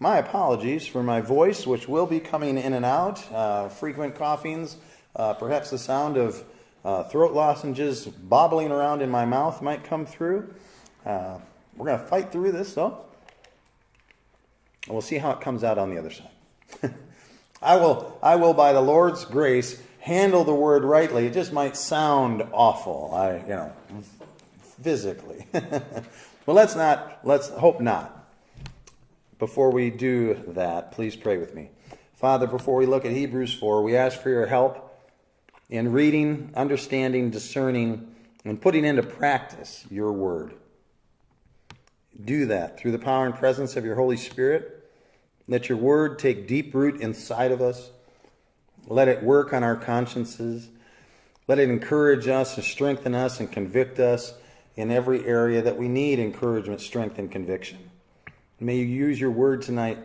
My apologies for my voice, which will be coming in and out, uh, frequent coughings, uh, perhaps the sound of uh, throat lozenges bobbling around in my mouth might come through. Uh, we're going to fight through this, though. And we'll see how it comes out on the other side. I will, I will, by the Lord's grace, handle the word rightly. It just might sound awful, I, you know, physically. but let's not, let's hope not. Before we do that, please pray with me. Father, before we look at Hebrews 4, we ask for your help in reading, understanding, discerning, and putting into practice your word. Do that through the power and presence of your Holy Spirit. Let your word take deep root inside of us. Let it work on our consciences. Let it encourage us and strengthen us and convict us in every area that we need encouragement, strength, and conviction. May you use your word tonight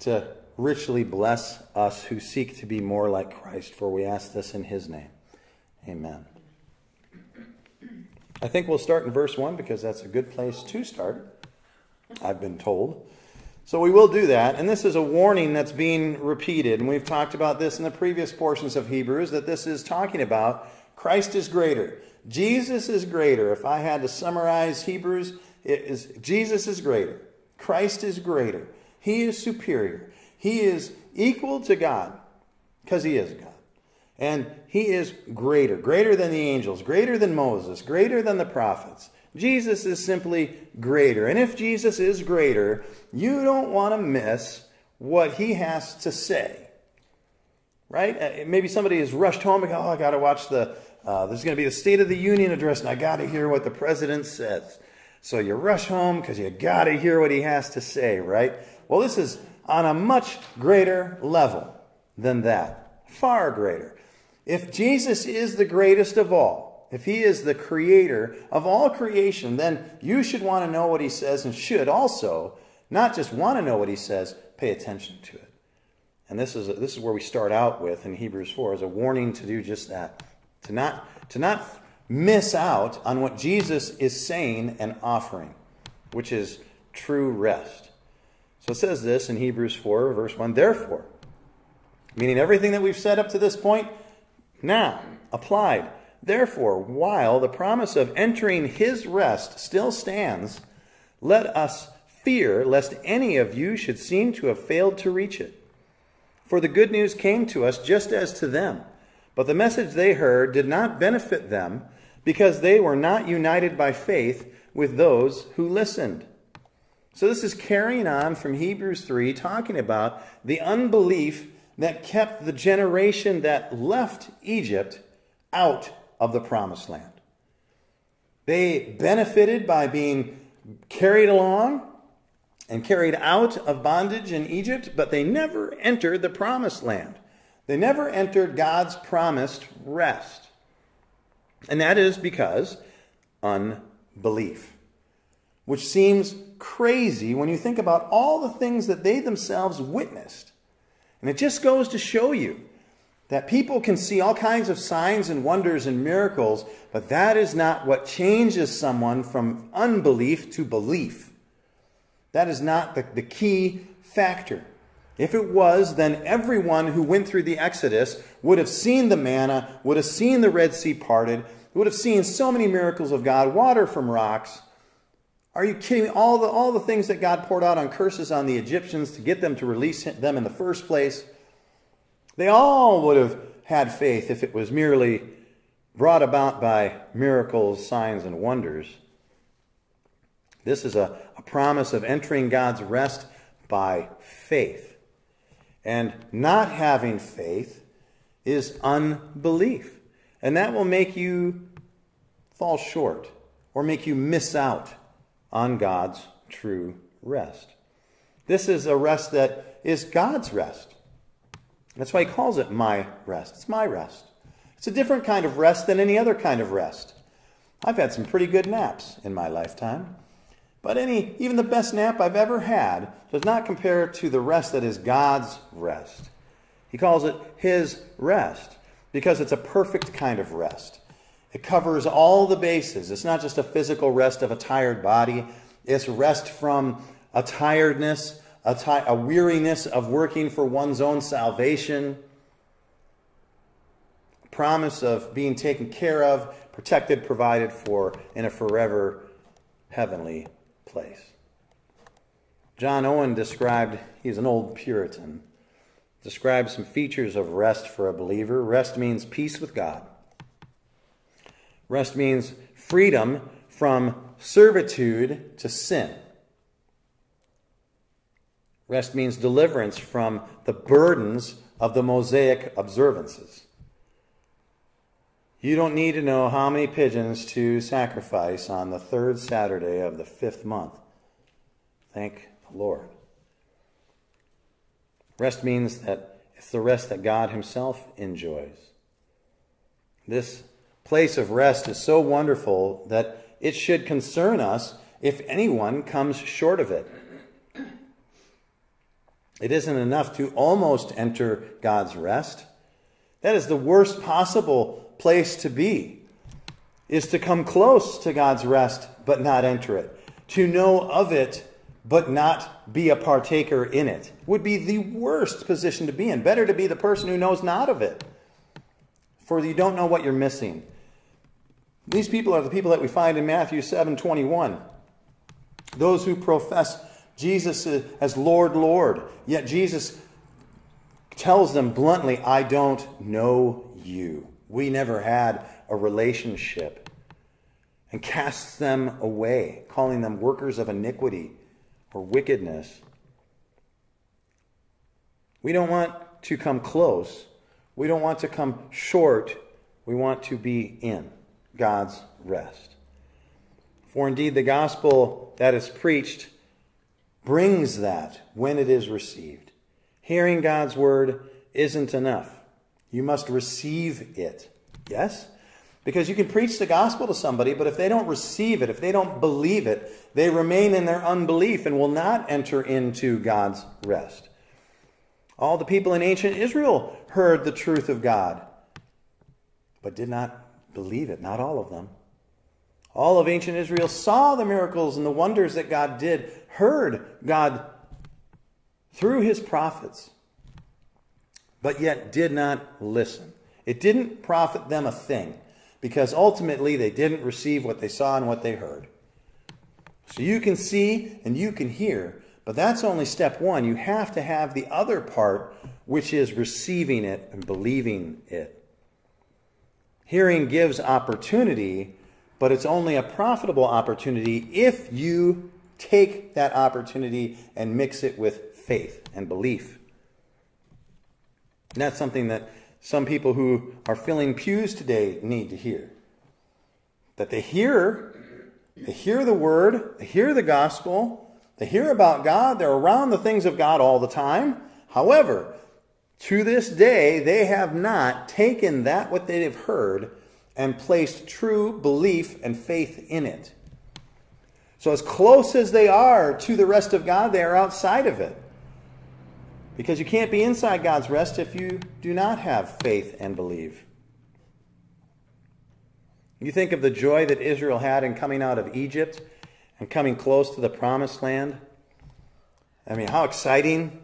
to richly bless us who seek to be more like Christ, for we ask this in his name. Amen. I think we'll start in verse 1 because that's a good place to start, I've been told. So we will do that. And this is a warning that's being repeated. And we've talked about this in the previous portions of Hebrews that this is talking about Christ is greater. Jesus is greater. If I had to summarize Hebrews, it is Jesus is greater. Christ is greater. He is superior. He is equal to God because he is God. And he is greater, greater than the angels, greater than Moses, greater than the prophets. Jesus is simply greater. And if Jesus is greater, you don't want to miss what he has to say. Right? Uh, maybe somebody has rushed home and go, oh, I got to watch the, uh, there's going to be the State of the Union address and I got to hear what the president says. So you rush home because you got to hear what he has to say, right? Well, this is on a much greater level than that. Far greater. If Jesus is the greatest of all, if he is the creator of all creation, then you should want to know what he says and should also not just want to know what he says, pay attention to it. And this is, this is where we start out with in Hebrews 4 as a warning to do just that. To not, to not miss out on what Jesus is saying and offering, which is true rest. So it says this in Hebrews 4, verse 1 Therefore, meaning everything that we've said up to this point, now applied. Therefore, while the promise of entering his rest still stands, let us fear lest any of you should seem to have failed to reach it. For the good news came to us just as to them, but the message they heard did not benefit them because they were not united by faith with those who listened. So this is carrying on from Hebrews 3, talking about the unbelief that kept the generation that left Egypt out of the promised land. They benefited by being carried along and carried out of bondage in Egypt, but they never entered the promised land. They never entered God's promised rest. And that is because unbelief, which seems crazy when you think about all the things that they themselves witnessed. And it just goes to show you that people can see all kinds of signs and wonders and miracles, but that is not what changes someone from unbelief to belief. That is not the, the key factor. If it was, then everyone who went through the Exodus would have seen the manna, would have seen the Red Sea parted, would have seen so many miracles of God, water from rocks. Are you kidding me? All the, all the things that God poured out on curses on the Egyptians to get them to release them in the first place, they all would have had faith if it was merely brought about by miracles, signs, and wonders. This is a, a promise of entering God's rest by faith. And not having faith is unbelief. And that will make you fall short or make you miss out on God's true rest. This is a rest that is God's rest. That's why he calls it my rest. It's my rest. It's a different kind of rest than any other kind of rest. I've had some pretty good naps in my lifetime. But any, even the best nap I've ever had does not compare to the rest that is God's rest. He calls it his rest because it's a perfect kind of rest. It covers all the bases. It's not just a physical rest of a tired body, it's rest from a tiredness a, ty- a weariness of working for one's own salvation, promise of being taken care of, protected, provided for in a forever heavenly place. John Owen described, he's an old Puritan, described some features of rest for a believer. Rest means peace with God. Rest means freedom from servitude to sin. Rest means deliverance from the burdens of the Mosaic observances. You don't need to know how many pigeons to sacrifice on the third Saturday of the fifth month. Thank the Lord. Rest means that it's the rest that God Himself enjoys. This place of rest is so wonderful that it should concern us if anyone comes short of it. It isn't enough to almost enter God's rest. That is the worst possible place to be, is to come close to God's rest but not enter it. To know of it but not be a partaker in it would be the worst position to be in. Better to be the person who knows not of it, for you don't know what you're missing. These people are the people that we find in Matthew 7 21. Those who profess Jesus as Lord, Lord. Yet Jesus tells them bluntly, I don't know you. We never had a relationship. And casts them away, calling them workers of iniquity or wickedness. We don't want to come close. We don't want to come short. We want to be in God's rest. For indeed, the gospel that is preached brings that when it is received. Hearing God's word isn't enough. You must receive it. Yes? Because you can preach the gospel to somebody, but if they don't receive it, if they don't believe it, they remain in their unbelief and will not enter into God's rest. All the people in ancient Israel heard the truth of God, but did not believe it. Not all of them. All of ancient Israel saw the miracles and the wonders that God did, heard God through his prophets, but yet did not listen. It didn't profit them a thing because ultimately they didn't receive what they saw and what they heard. So you can see and you can hear, but that's only step one. You have to have the other part, which is receiving it and believing it. Hearing gives opportunity but it's only a profitable opportunity if you take that opportunity and mix it with faith and belief. And that's something that some people who are filling pews today need to hear. That they hear, they hear the word, they hear the gospel, they hear about God, they're around the things of God all the time. However, to this day, they have not taken that what they have heard and placed true belief and faith in it. So, as close as they are to the rest of God, they are outside of it. Because you can't be inside God's rest if you do not have faith and believe. You think of the joy that Israel had in coming out of Egypt and coming close to the promised land. I mean, how exciting,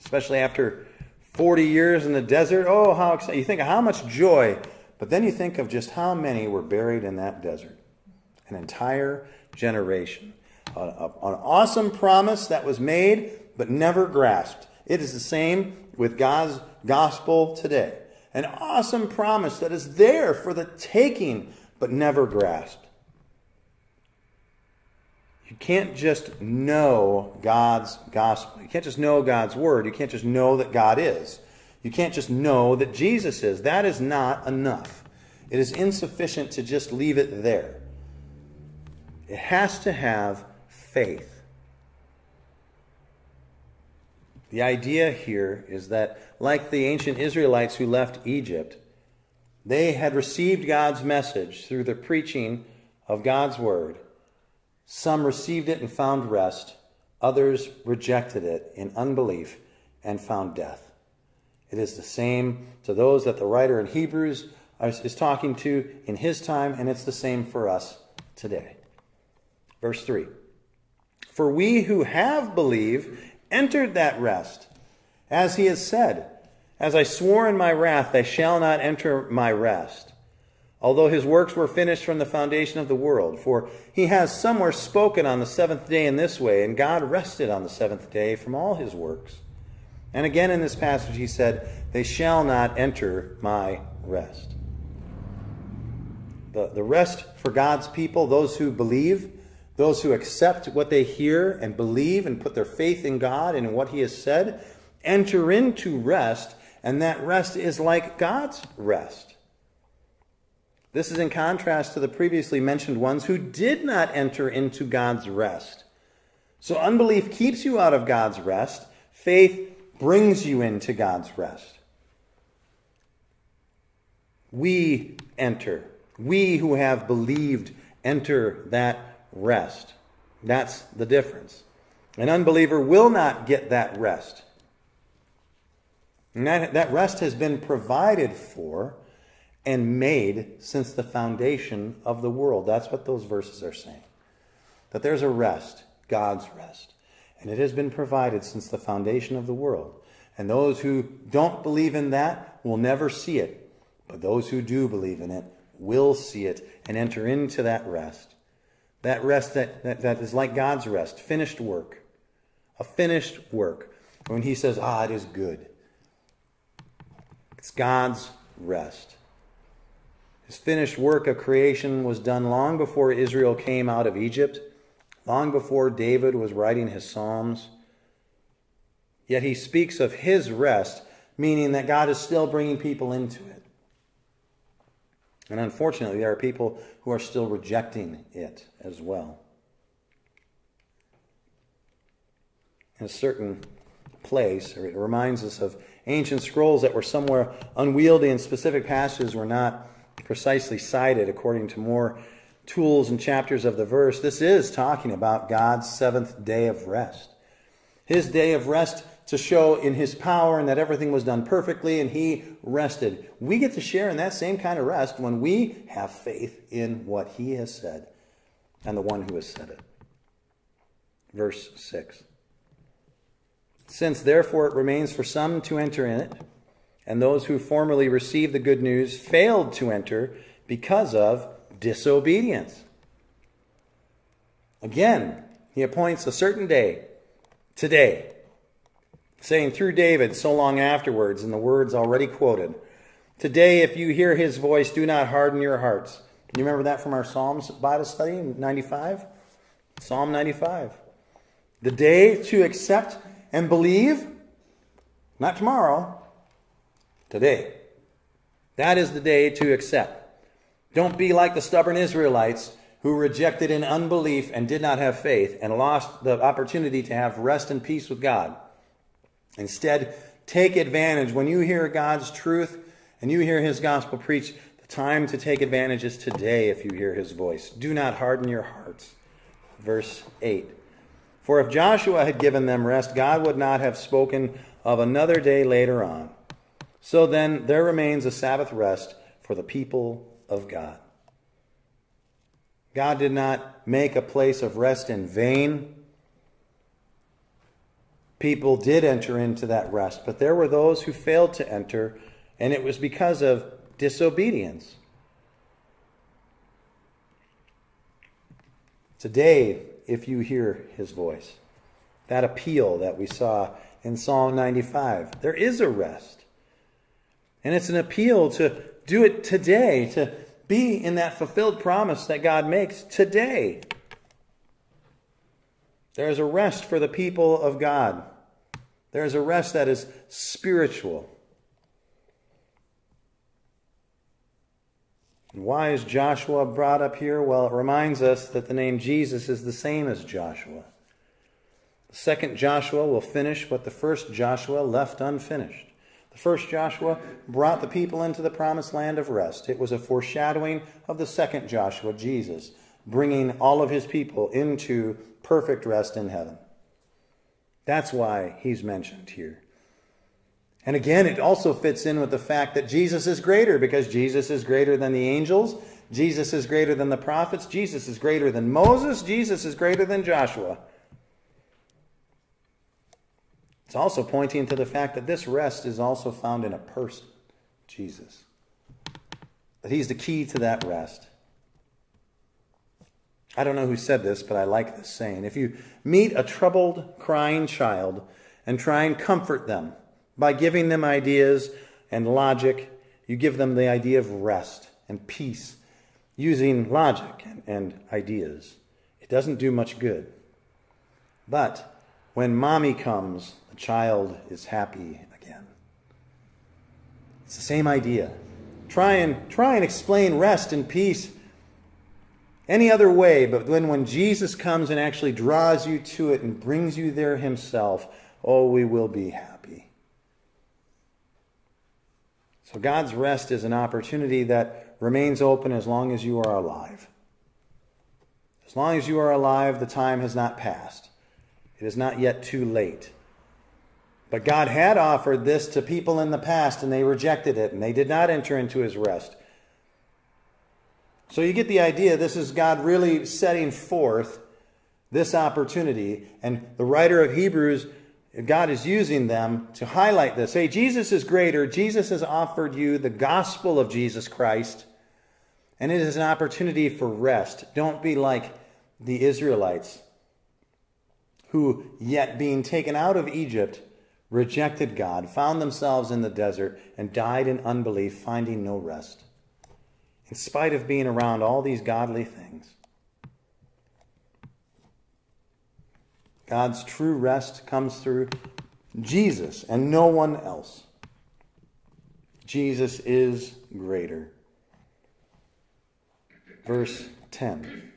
especially after 40 years in the desert. Oh, how exciting. You think of how much joy but then you think of just how many were buried in that desert an entire generation. An awesome promise that was made but never grasped. It is the same with God's gospel today. An awesome promise that is there for the taking but never grasped. You can't just know God's gospel. You can't just know God's word. You can't just know that God is. You can't just know that Jesus is. That is not enough. It is insufficient to just leave it there. It has to have faith. The idea here is that, like the ancient Israelites who left Egypt, they had received God's message through the preaching of God's word. Some received it and found rest, others rejected it in unbelief and found death. It is the same to those that the writer in Hebrews is talking to in his time, and it's the same for us today. Verse 3 For we who have believed entered that rest, as he has said, As I swore in my wrath, they shall not enter my rest. Although his works were finished from the foundation of the world, for he has somewhere spoken on the seventh day in this way, and God rested on the seventh day from all his works. And again in this passage he said, They shall not enter my rest. The, the rest for God's people, those who believe, those who accept what they hear and believe and put their faith in God and in what He has said enter into rest, and that rest is like God's rest. This is in contrast to the previously mentioned ones who did not enter into God's rest. So unbelief keeps you out of God's rest, faith brings you into God's rest. We enter. We who have believed enter that rest. That's the difference. An unbeliever will not get that rest. And that, that rest has been provided for and made since the foundation of the world. That's what those verses are saying. That there's a rest, God's rest. And it has been provided since the foundation of the world. And those who don't believe in that will never see it. But those who do believe in it will see it and enter into that rest. That rest that, that, that is like God's rest, finished work. A finished work. When he says, ah, it is good. It's God's rest. His finished work of creation was done long before Israel came out of Egypt, long before David was writing his Psalms. Yet he speaks of his rest, meaning that God is still bringing people into it. And unfortunately, there are people who are still rejecting it as well. In a certain place, it reminds us of ancient scrolls that were somewhere unwieldy and specific passages were not precisely cited according to more tools and chapters of the verse. This is talking about God's seventh day of rest. His day of rest to show in his power and that everything was done perfectly and he rested. We get to share in that same kind of rest when we have faith in what he has said and the one who has said it. Verse 6. Since therefore it remains for some to enter in it, and those who formerly received the good news failed to enter because of disobedience. Again, he appoints a certain day, today, saying through David so long afterwards in the words already quoted, Today, if you hear his voice, do not harden your hearts. You remember that from our Psalms Bible study in 95? Psalm 95. The day to accept and believe, not tomorrow, today. That is the day to accept. Don't be like the stubborn Israelites who rejected in unbelief and did not have faith and lost the opportunity to have rest and peace with God. Instead, take advantage. When you hear God's truth and you hear his gospel preached, the time to take advantage is today if you hear his voice. Do not harden your hearts. Verse 8. For if Joshua had given them rest, God would not have spoken of another day later on. So then, there remains a Sabbath rest for the people of God. God did not make a place of rest in vain people did enter into that rest, but there were those who failed to enter, and it was because of disobedience. Today, if you hear his voice, that appeal that we saw in Psalm 95, there is a rest. And it's an appeal to do it today, to be in that fulfilled promise that God makes today. There is a rest for the people of God. There is a rest that is spiritual. And why is Joshua brought up here? Well, it reminds us that the name Jesus is the same as Joshua. The second Joshua will finish what the first Joshua left unfinished. The first Joshua brought the people into the promised land of rest. It was a foreshadowing of the second Joshua, Jesus, bringing all of his people into perfect rest in heaven. That's why he's mentioned here. And again, it also fits in with the fact that Jesus is greater because Jesus is greater than the angels, Jesus is greater than the prophets, Jesus is greater than Moses, Jesus is greater than Joshua. It's also pointing to the fact that this rest is also found in a person, Jesus. That he's the key to that rest. I don't know who said this, but I like this saying. If you meet a troubled, crying child and try and comfort them by giving them ideas and logic, you give them the idea of rest and peace using logic and ideas. It doesn't do much good. But when mommy comes, the child is happy again. It's the same idea. Try and try and explain rest and peace any other way, but then when Jesus comes and actually draws you to it and brings you there himself, oh, we will be happy. So God's rest is an opportunity that remains open as long as you are alive. As long as you are alive, the time has not passed. It is not yet too late. But God had offered this to people in the past, and they rejected it, and they did not enter into his rest. So you get the idea. This is God really setting forth this opportunity. And the writer of Hebrews, God is using them to highlight this. Hey, Jesus is greater. Jesus has offered you the gospel of Jesus Christ. And it is an opportunity for rest. Don't be like the Israelites, who, yet being taken out of Egypt, rejected God, found themselves in the desert, and died in unbelief, finding no rest in spite of being around all these godly things. God's true rest comes through Jesus and no one else. Jesus is greater. Verse 10.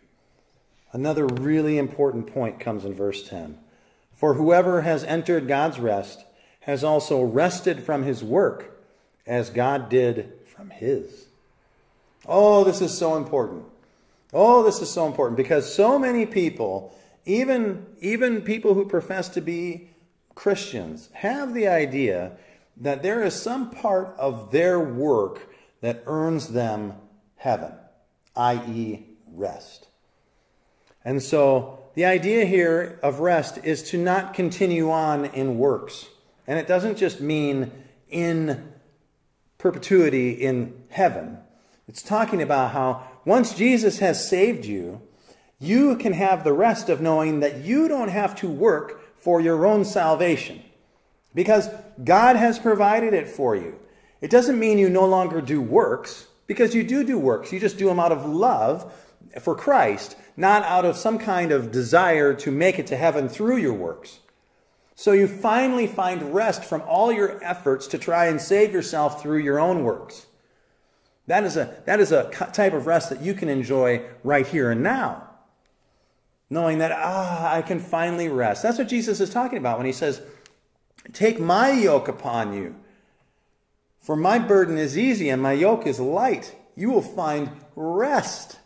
Another really important point comes in verse 10. For whoever has entered God's rest has also rested from his work as God did from his. Oh, this is so important. Oh, this is so important because so many people, even, even people who profess to be Christians, have the idea that there is some part of their work that earns them heaven, i.e., rest. And so the idea here of rest is to not continue on in works. And it doesn't just mean in perpetuity in heaven. It's talking about how once Jesus has saved you, you can have the rest of knowing that you don't have to work for your own salvation because God has provided it for you. It doesn't mean you no longer do works because you do do works. You just do them out of love for Christ, not out of some kind of desire to make it to heaven through your works. So you finally find rest from all your efforts to try and save yourself through your own works. That is a, that is a type of rest that you can enjoy right here and now. Knowing that, ah, I can finally rest. That's what Jesus is talking about when he says, Take my yoke upon you. For my burden is easy and my yoke is light. You will find rest.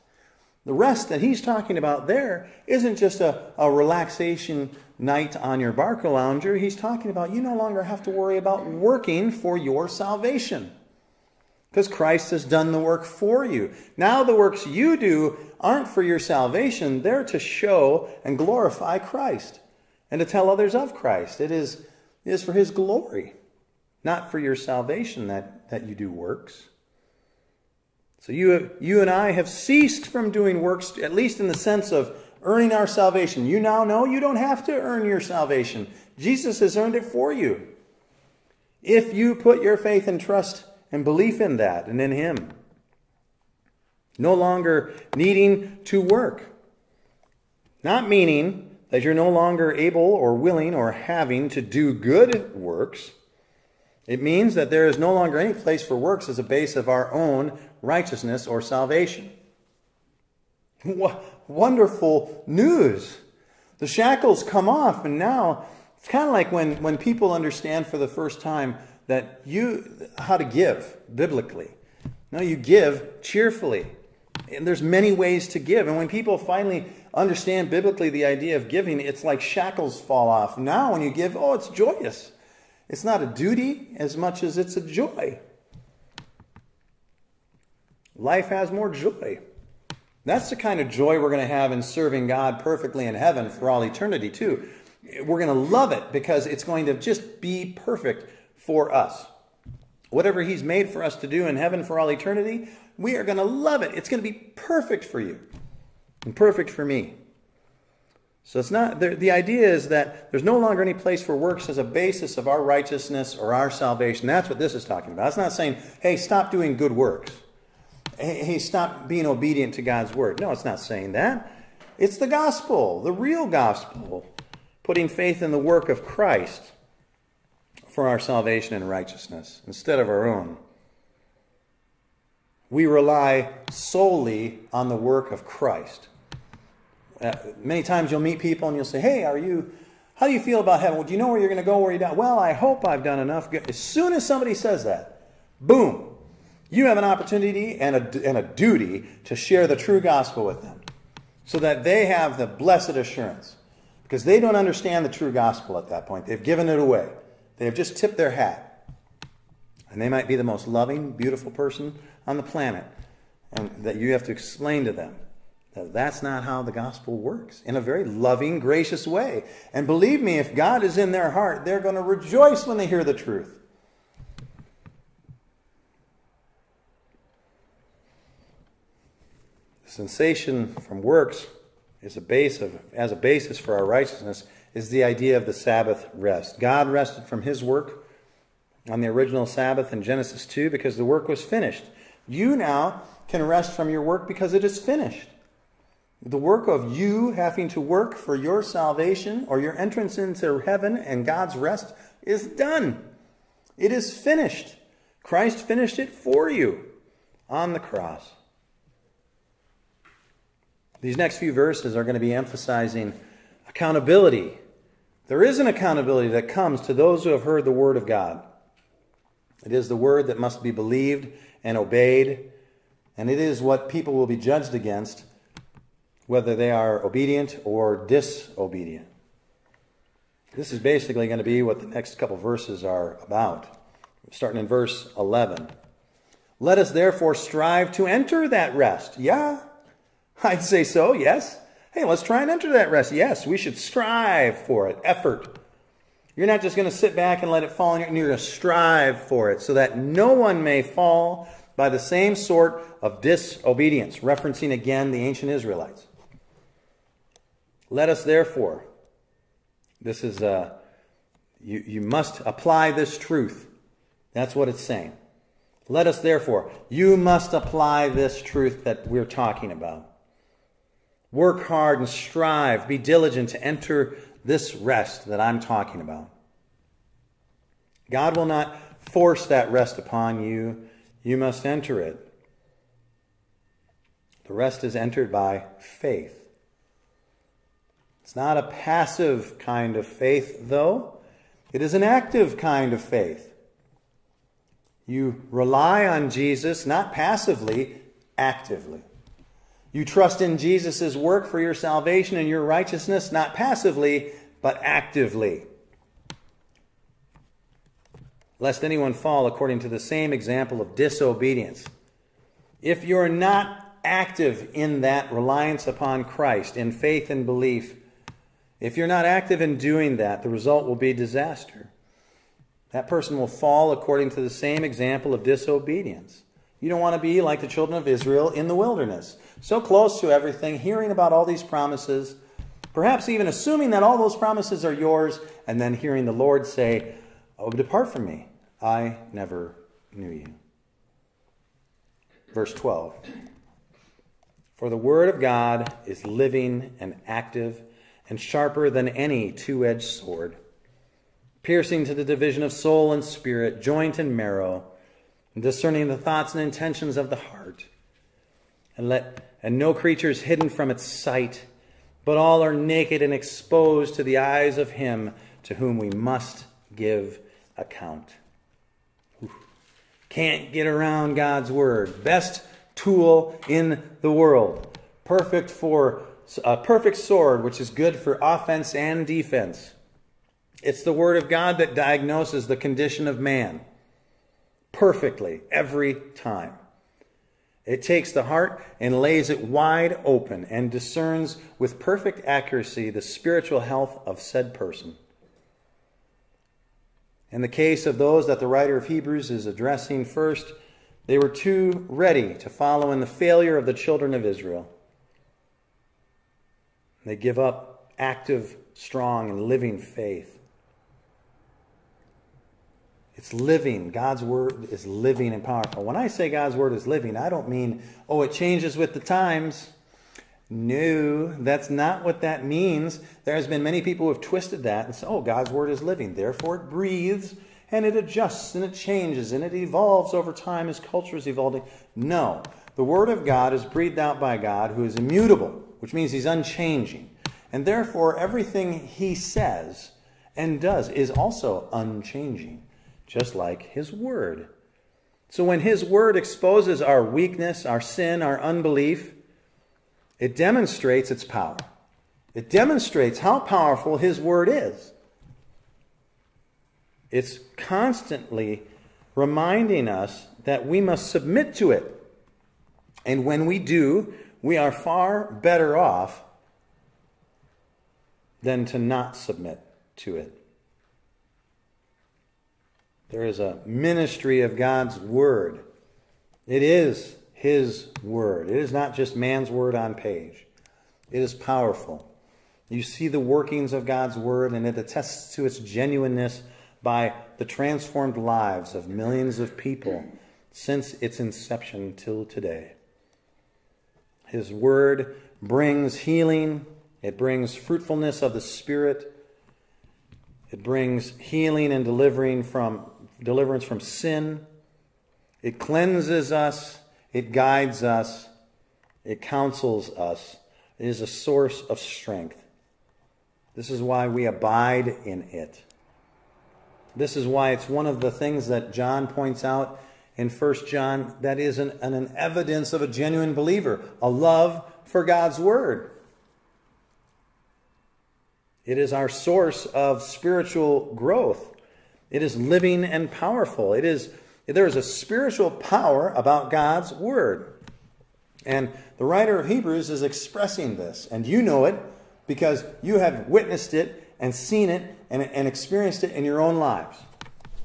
The rest that he's talking about there isn't just a, a relaxation night on your Barcalounger. He's talking about you no longer have to worry about working for your salvation because Christ has done the work for you. Now, the works you do aren't for your salvation, they're to show and glorify Christ and to tell others of Christ. It is, it is for His glory, not for your salvation that, that you do works. So, you, you and I have ceased from doing works, at least in the sense of earning our salvation. You now know you don't have to earn your salvation, Jesus has earned it for you. If you put your faith and trust and belief in that and in Him. No longer needing to work. Not meaning that you're no longer able or willing or having to do good works. It means that there is no longer any place for works as a base of our own righteousness or salvation. Wonderful news. The shackles come off, and now it's kind of like when, when people understand for the first time that you how to give biblically. No, you give cheerfully. And there's many ways to give. And when people finally understand biblically the idea of giving, it's like shackles fall off. Now when you give, oh, it's joyous. It's not a duty as much as it's a joy. Life has more joy. That's the kind of joy we're going to have in serving God perfectly in heaven for all eternity, too. We're going to love it because it's going to just be perfect for us. Whatever He's made for us to do in heaven for all eternity, we are going to love it. It's going to be perfect for you and perfect for me. So it's not the, the idea is that there's no longer any place for works as a basis of our righteousness or our salvation. That's what this is talking about. It's not saying, hey, stop doing good works. Hey, hey, stop being obedient to God's word. No, it's not saying that. It's the gospel, the real gospel, putting faith in the work of Christ for our salvation and righteousness instead of our own. We rely solely on the work of Christ. Uh, many times you'll meet people and you'll say, Hey, are you, how do you feel about heaven? Well, do you know where you're going to go where you're not? Well, I hope I've done enough. As soon as somebody says that, boom, you have an opportunity and a, and a duty to share the true gospel with them so that they have the blessed assurance. Because they don't understand the true gospel at that point. They've given it away, they have just tipped their hat. And they might be the most loving, beautiful person on the planet. And that you have to explain to them that that's not how the gospel works in a very loving, gracious way. And believe me, if God is in their heart, they're going to rejoice when they hear the truth. The sensation from works is a base of, as a basis for our righteousness is the idea of the Sabbath rest. God rested from his work on the original Sabbath in Genesis 2 because the work was finished. You now can rest from your work because it is finished. The work of you having to work for your salvation or your entrance into heaven and God's rest is done. It is finished. Christ finished it for you on the cross. These next few verses are going to be emphasizing accountability. There is an accountability that comes to those who have heard the word of God. It is the word that must be believed and obeyed, and it is what people will be judged against whether they are obedient or disobedient. This is basically going to be what the next couple verses are about. Starting in verse 11. Let us therefore strive to enter that rest. Yeah, I'd say so, yes. Hey, let's try and enter that rest. Yes, we should strive for it. Effort. You're not just going to sit back and let it fall, and you're going to strive for it so that no one may fall by the same sort of disobedience, referencing again the ancient Israelites. Let us therefore, this is, uh, you, you must apply this truth. That's what it's saying. Let us therefore, you must apply this truth that we're talking about. Work hard and strive, be diligent to enter this rest that I'm talking about. God will not force that rest upon you. You must enter it. The rest is entered by faith. It's not a passive kind of faith, though. It is an active kind of faith. You rely on Jesus not passively, actively. You trust in Jesus' work for your salvation and your righteousness not passively, but actively. Lest anyone fall according to the same example of disobedience. If you're not active in that reliance upon Christ, in faith and belief, if you're not active in doing that, the result will be disaster. That person will fall according to the same example of disobedience. You don't want to be like the children of Israel in the wilderness, so close to everything, hearing about all these promises, perhaps even assuming that all those promises are yours, and then hearing the Lord say, Oh, depart from me. I never knew you. Verse 12 For the word of God is living and active and sharper than any two edged sword, piercing to the division of soul and spirit, joint and marrow, and discerning the thoughts and intentions of the heart. And let and no creature is hidden from its sight, but all are naked and exposed to the eyes of him to whom we must give account. Can't get around God's word. Best tool in the world. Perfect for a perfect sword, which is good for offense and defense. It's the Word of God that diagnoses the condition of man perfectly every time. It takes the heart and lays it wide open and discerns with perfect accuracy the spiritual health of said person. In the case of those that the writer of Hebrews is addressing first, they were too ready to follow in the failure of the children of Israel. They give up active, strong, and living faith. It's living. God's word is living and powerful. When I say God's word is living, I don't mean, oh, it changes with the times. No, that's not what that means. There has been many people who have twisted that and said, oh, God's word is living. Therefore, it breathes and it adjusts and it changes and it evolves over time as culture is evolving. No, the word of God is breathed out by God who is immutable, which means he's unchanging. And therefore, everything he says and does is also unchanging just like His Word. So when His Word exposes our weakness, our sin, our unbelief, it demonstrates its power. It demonstrates how powerful His Word is. It's constantly reminding us that we must submit to it. And when we do, we are far better off than to not submit to it. There is a ministry of God's Word. It is His Word. It is not just man's word on page. It is powerful. You see the workings of God's Word, and it attests to its genuineness by the transformed lives of millions of people since its inception till today. His Word brings healing, it brings fruitfulness of the Spirit, it brings healing and delivering from deliverance from sin. It cleanses us, it guides us, it counsels us. It is a source of strength. This is why we abide in it. This is why it's one of the things that John points out in 1 John that is an, an, evidence of a genuine believer, a love for God's Word. It is our source of spiritual growth. It is living and powerful. It is there is a spiritual power about God's word. And the writer of Hebrews is expressing this, and you know it because you have witnessed it and seen it and, and experienced it in your own lives.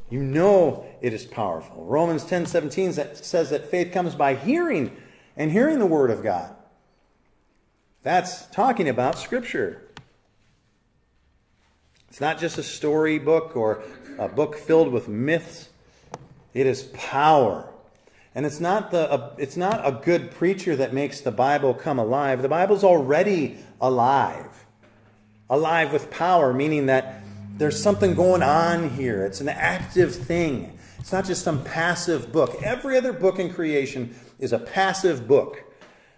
You know it is powerful. Romans 10 17 says that faith comes by hearing and hearing the word of God. That's talking about Scripture. It's not just a storybook or a book filled with myths. It is power. And it's not, the, a, it's not a good preacher that makes the Bible come alive. The Bible's already alive. Alive with power, meaning that there's something going on here. It's an active thing. It's not just some passive book. Every other book in creation is a passive book.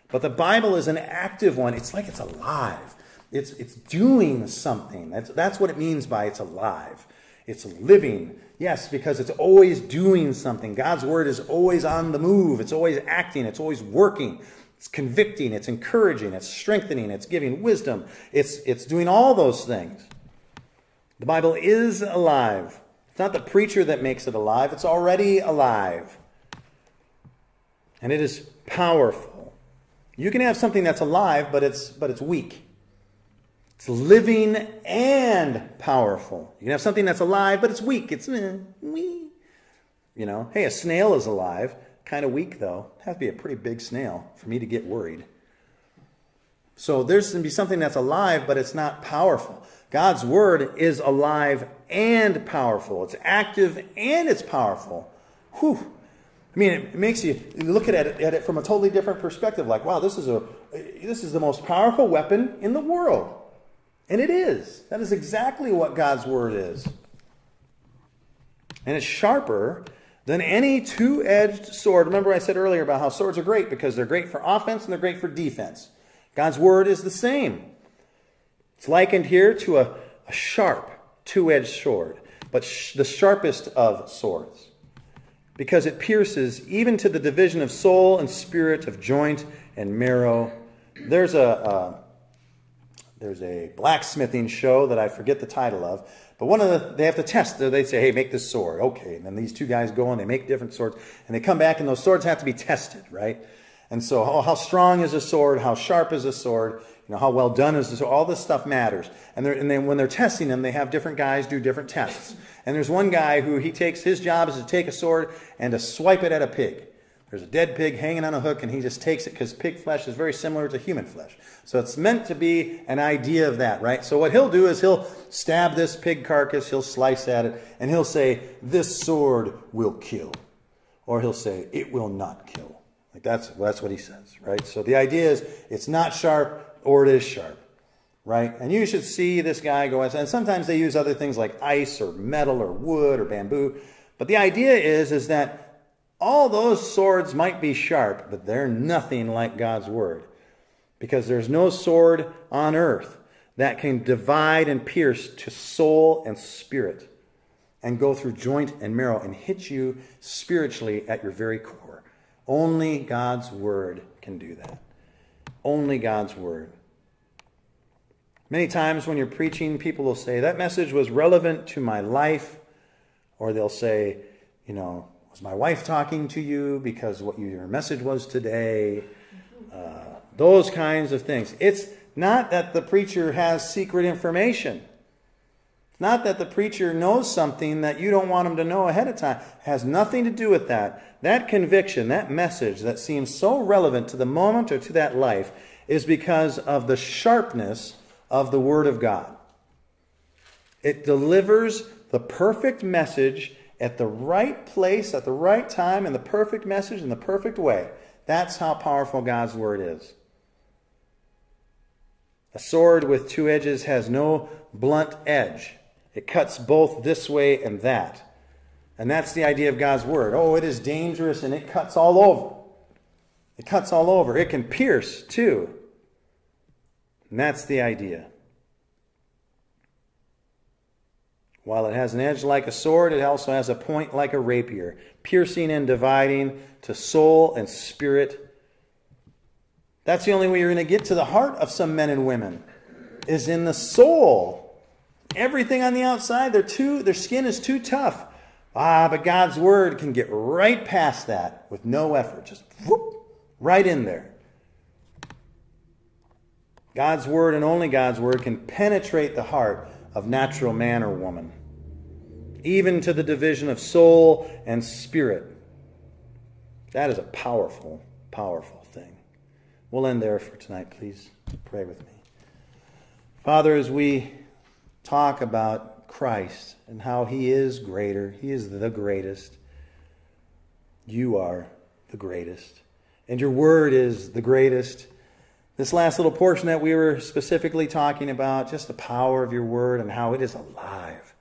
But the Bible is an active one. It's like it's alive. It's, it's doing something. That's, that's what it means by it's alive. It's living. Yes, because it's always doing something. God's word is always on the move. It's always acting. It's always working. It's convicting. It's encouraging. It's strengthening. It's giving wisdom. It's, it's doing all those things. The Bible is alive. It's not the preacher that makes it alive. It's already alive. And it is powerful. You can have something that's alive, but it's, but it's weak. It's living and powerful. You can have something that's alive, but it's weak. It's eh, wee. You know, hey, a snail is alive, kind of weak though. Have to be a pretty big snail for me to get worried. So there's going to be something that's alive, but it's not powerful. God's word is alive and powerful. It's active and it's powerful. Whew. I mean, it makes you look at it, at it from a totally different perspective. Like, wow, this is a this is the most powerful weapon in the world. And it is. That is exactly what God's word is. And it's sharper than any two edged sword. Remember, I said earlier about how swords are great because they're great for offense and they're great for defense. God's word is the same. It's likened here to a, a sharp two edged sword, but sh the sharpest of swords because it pierces even to the division of soul and spirit, of joint and marrow. There's a, there's a blacksmithing show that I forget the title of, but one of the, they have to test. They say, hey, make this sword. Okay. And then these two guys go and they make different swords and they come back and those swords have to be tested, right? And so, oh, how strong is a sword? How sharp is a sword? You know, how well done is the sword? All this stuff matters. And, and then when they're testing them, they have different guys do different tests. And there's one guy who he takes his job is to take a sword and to swipe it at a pig. There's a dead pig hanging on a hook, and he just takes it because pig flesh is very similar to human flesh. So it's meant to be an idea of that, right? So what he'll do is he'll stab this pig carcass, he'll slice at it, and he'll say, This sword will kill. Or he'll say, It will not kill. Like that's, that's what he says, right? So the idea is it's not sharp or it is sharp, right? And you should see this guy go, and sometimes they use other things like ice or metal or wood or bamboo. But the idea is, is that all those swords might be sharp, but they're nothing like God's word. Because there's no sword on earth that can divide and pierce to soul and spirit and go through joint and marrow and hit you spiritually at your very core. Only God's Word can do that. Only God's Word. Many times when you're preaching, people will say, That message was relevant to my life. Or they'll say, You know, was my wife talking to you because what your message was today? Uh, those kinds of things. It's not that the preacher has secret information. Not that the preacher knows something that you don't want him to know ahead of time. It has nothing to do with that. That conviction, that message that seems so relevant to the moment or to that life is because of the sharpness of the Word of God. It delivers the perfect message at the right place, at the right time, and the perfect message in the perfect way. That's how powerful God's Word is. A sword with two edges has no blunt edge. It cuts both this way and that. And that's the idea of God's word. Oh, it is dangerous and it cuts all over. It cuts all over. It can pierce too. And that's the idea. While it has an edge like a sword, it also has a point like a rapier, piercing and dividing to soul and spirit. That's the only way you're going to get to the heart of some men and women, is in the soul. Everything on the outside, they're too, their skin is too tough. Ah, but God's word can get right past that with no effort. Just whoop, right in there. God's word and only God's word can penetrate the heart of natural man or woman, even to the division of soul and spirit. That is a powerful, powerful thing. We'll end there for tonight. Please pray with me. Father, as we talk about Christ and how he is greater, he is the greatest. You are the greatest. And your word is the greatest. This last little portion that we were specifically talking about, just the power of your word and how it is alive.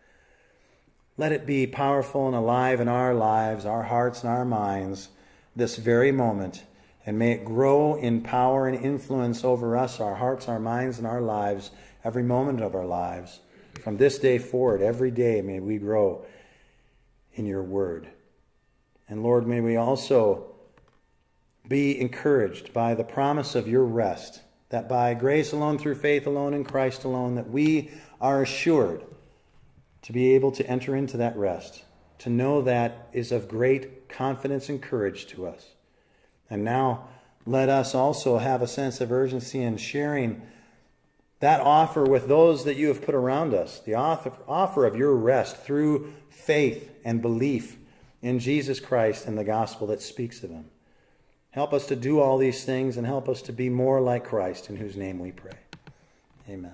Let it be powerful and alive in our lives, our hearts, and our minds this very moment. And may it grow in power and influence over us, our hearts, our minds, and our lives, every moment of our lives. From this day forward, every day, may we grow in your word. And Lord, may we also be encouraged by the promise of your rest, that by grace alone, through faith alone, in Christ alone, that we are assured to be able to enter into that rest, to know that is of great confidence and courage to us. And now let us also have a sense of urgency in sharing that offer with those that you have put around us, the offer of your rest through faith and belief in Jesus Christ and the gospel that speaks of him. Help us to do all these things and help us to be more like Christ, in whose name we pray. Amen.